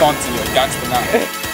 gone to your gangster now.